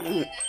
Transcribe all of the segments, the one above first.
Mm-hmm.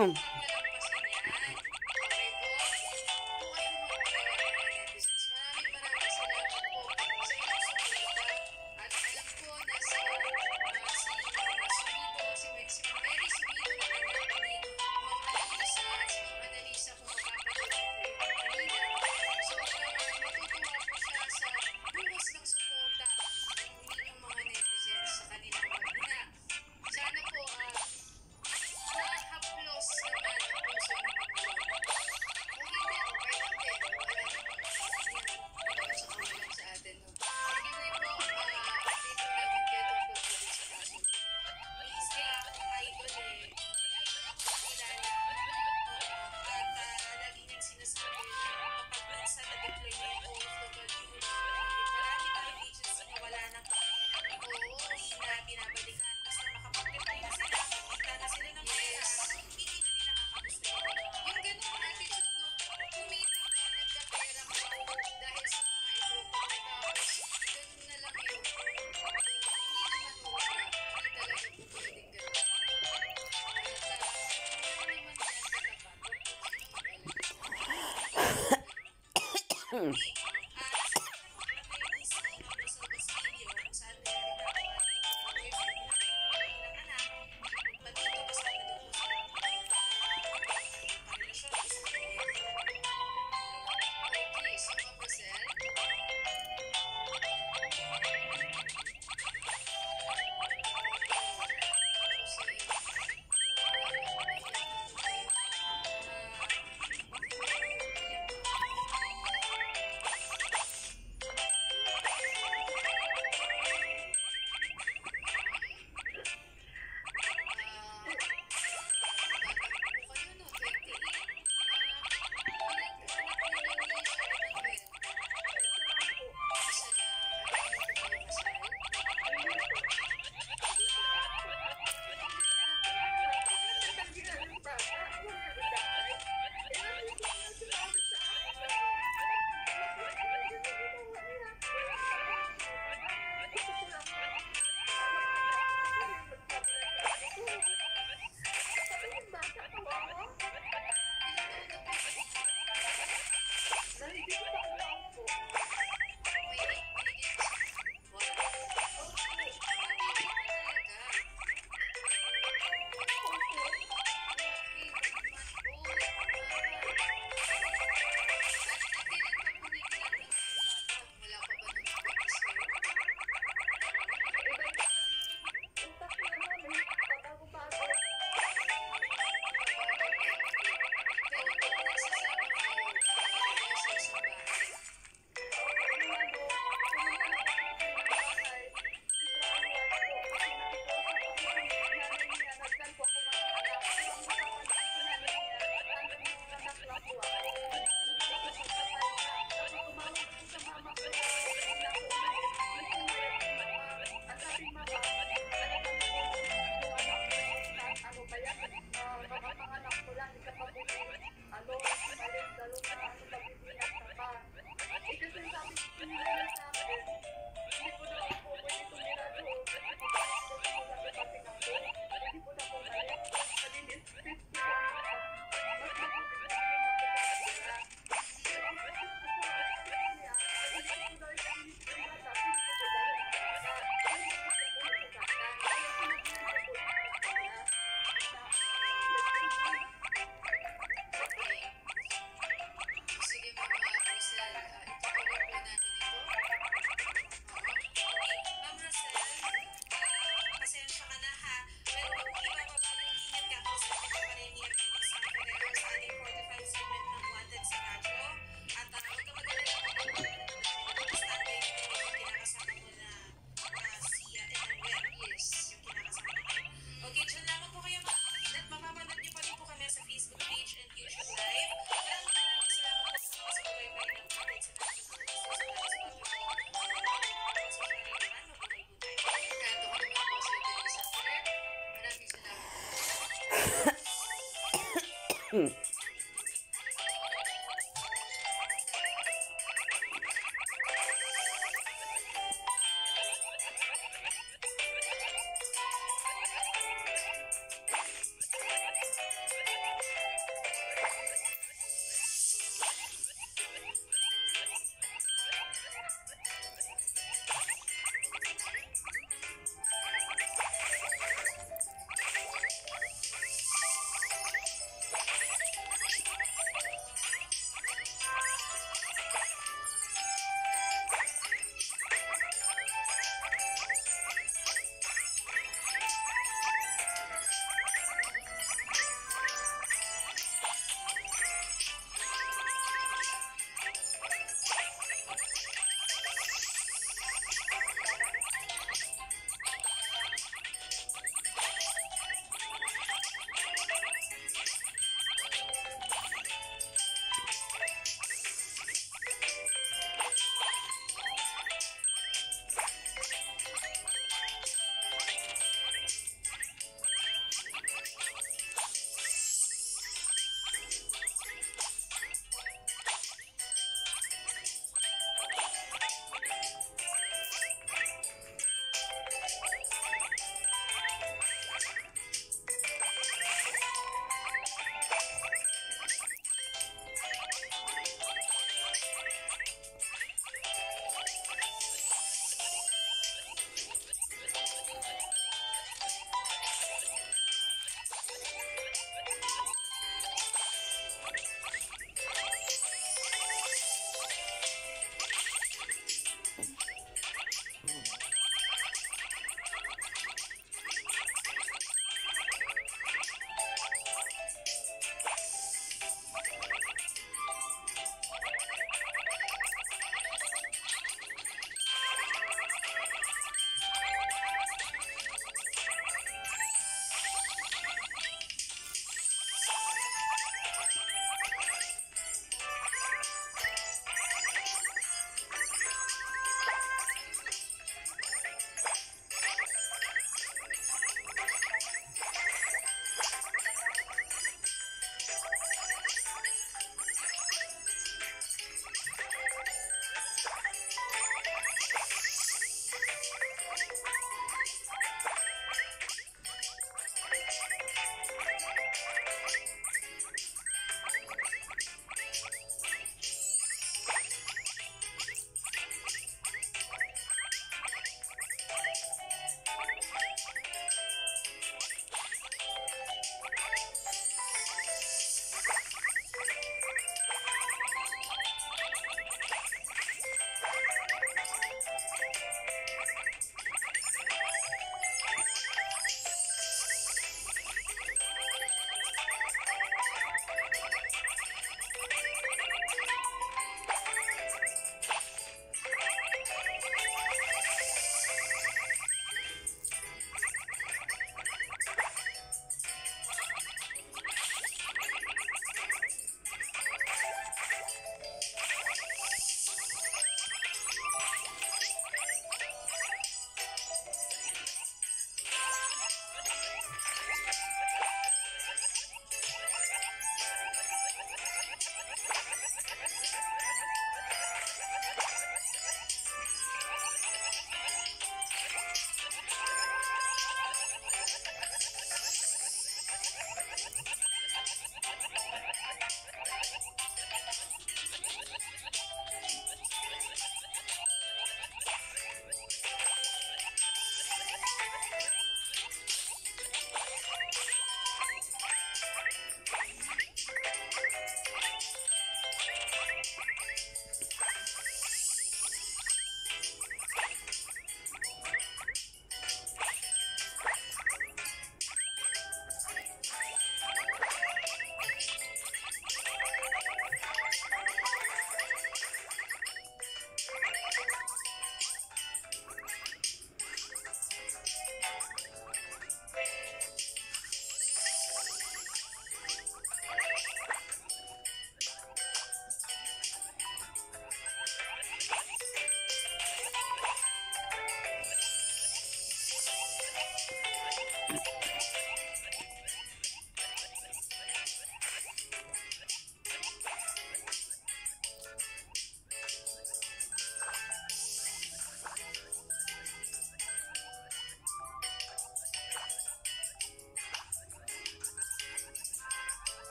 Hindi